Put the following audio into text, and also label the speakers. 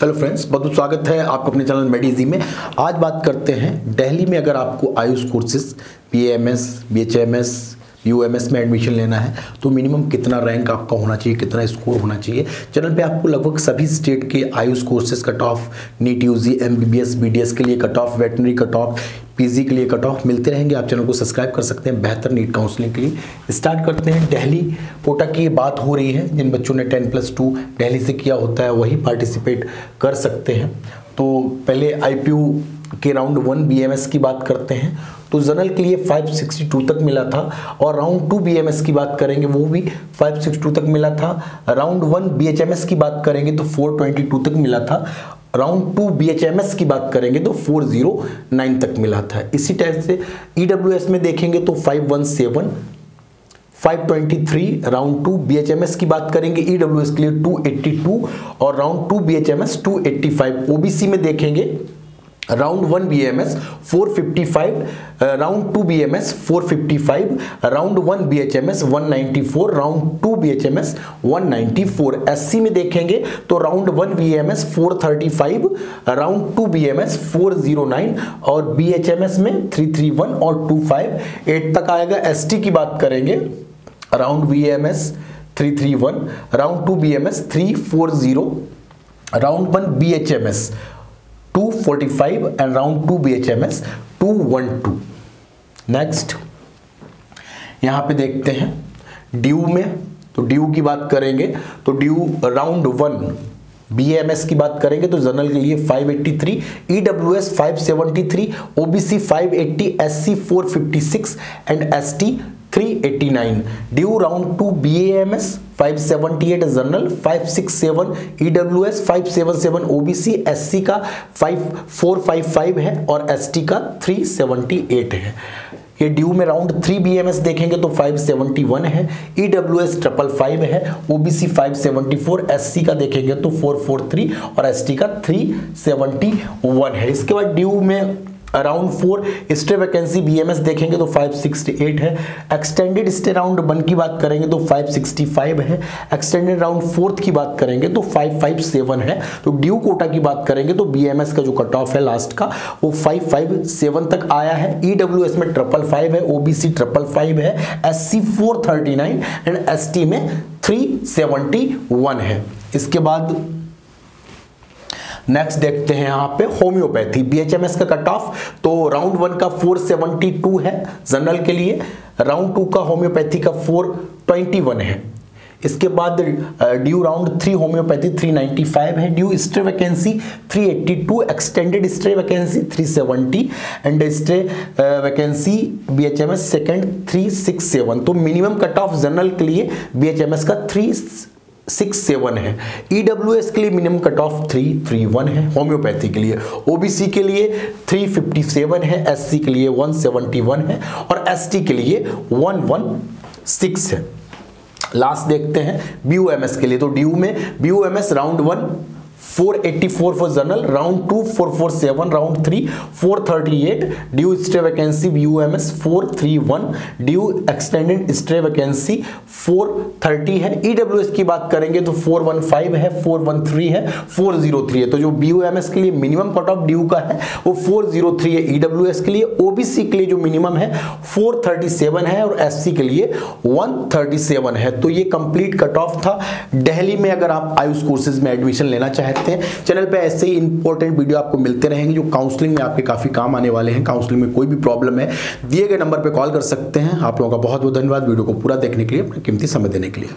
Speaker 1: Hello friends बहुत बहुत स्वागत है आपको अपने चैनल मेडिजी में। आज बात करते हैं, दिल्ली में अगर आपको AYUSH courses B M S B H M S U M S में एडमिशन लेना है तो मिनिमम कितना रैंक आपका होना चाहिए, कितना स्कोर होना चाहिए। चैनल पे आपको लगभग सभी स्टेट के AYUSH courses cut off NEET U G M B B S B D S के लिए cut off veterinary cut off PG के लिए कट ऑफ़ मिलते रहेंगे। आप चैनल को सब्सक्राइब कर सकते हैं बेहतर नीट काउंसलिंग के लिए। स्टार्ट करते हैं दिल्ली कोटा की बात हो रही है, जिन बच्चों ने टेन प्लस टू दिल्ली से किया होता है, वही पार्टिसिपेट कर सकते हैं। तो पहले आईपीयू के राउंड वन बीएमएस की बात करते हैं तो जनरल के लिए 562 तक मिला था और राउंड टू बीएमएस की बात करेंगे, वो भी 562 तक मिला था। राउंड वन बी की बात करेंगे तो 422 तक मिला था। राउंड टू बी की बात करेंगे तो 409 तक मिला था। इसी टाइप से ई e में देखेंगे तो 517 523 राउंड टू बीएचएमएस की बात करेंगे ईडब्ल्यूएस e के लिए 282 और राउंड टू बीएचएमएस 285 ओबीसी में देखेंगे round one B M S four fifty five round two B M S four fifty five round one B H M S one ninety four round two B H M S one ninety four S C में देखेंगे तो round one B M S four thirty five round two B M S four zero nine और B H M S में three three one और two five eight तक आएगा S T की बात करेंगे. Round B M S three three one round two B M S three four zero round one B H M S 245 and round 2 BHMS 212 next यहाँ पे देखते हैं। ड्यू में तो ड्यू की बात करेंगे तो ड्यू राउंड वन बीएमएस की बात करेंगे तो जनरल के लिए 583, EWS 573, OBC 580, SC 456 and ST 389 DU round two B M S 578 general 567 EWS 577 OBC SC का 5455 है और एसटी का 378 है। ये ड्यू में round three B M S देखेंगे तो 571 है। E W S triple five है। ओबीसी 574 एससी का देखेंगे तो 443 और एसटी का 371 है। इसके बाद ड्यू में around four stray vacancy BMS देखेंगे तो 568 है। एक्सटेंडेड स्टे राउंड वन की बात करेंगे तो 565 है। एक्सटेंडेड राउंड फोर्थ की बात करेंगे तो 557 है। तो ड्यू कोटा की बात करेंगे तो बीएमएस का जो कट ऑफ़ है लास्ट का, वो 557 तक आया है। ईडब्ल्यूएस में ट्रिपल फाइव है ओबीसी ट्रिपल फाइव है S C four thirty nine and S T में थ्री सेवेंटी वन है। इसके बाद नेक्स्ट देखते हैं यहाँ पे होम्योपैथी बीएचएमएस का कट ऑफ़ तो राउंड वन का 472 है जनरल के लिए राउंड टू का होम्योपैथी का 421 है। इसके बाद ड्यू राउंड थ्री होम्योपैथी 395 है DU stray vacancy 382 extended stray vacancy 370 and stray vacancy BHMS second 367 तो मिनिमम कट ऑफ़ जनरल के लिए बीएचएमएस का थ्री सिक्स सेवन है। ई के लिए minimum cut off three three one है होम्योपैथी के लिए। ओबीसी के लिए थ्री फिफ्टी सेवन है एससी के लिए वन सेवनटी वन है और एसटी के लिए वन वन सिक्स है। लास्ट देखते हैं बी के लिए। तो ड्यू में B round one 484 for general round 2 447 round 3 438 due stay vacancy BUMS 431 due extended stay vacancy 430 है। EWS की बात करेंगे तो 415 है 413 है 403 है। तो जो BUMS के लिए मिनिमम कट ऑफ़ ड्यू का है, वो 403 है EWS के लिए OBC के लिए जो मिनिमम है 437 है और SC के लिए 137 है। तो ये कंप्लीट कट ऑफ़ था। दिल्ली में अगर आप आयुष कोर्सेज में एडमिशन लेना चाहते चाहते हैं। चैनल पर ऐसे ही इंपॉर्टेंट वीडियो आपको मिलते रहेंगे, जो काउंसलिंग में आपके काफ़ी काम आने वाले हैं। काउंसलिंग में कोई भी प्रॉब्लम है, दिए गए नंबर पर कॉल कर सकते हैं। आप लोगों का बहुत बहुत धन्यवाद वीडियो को पूरा देखने के लिए, अपना कीमती समय देने के लिए।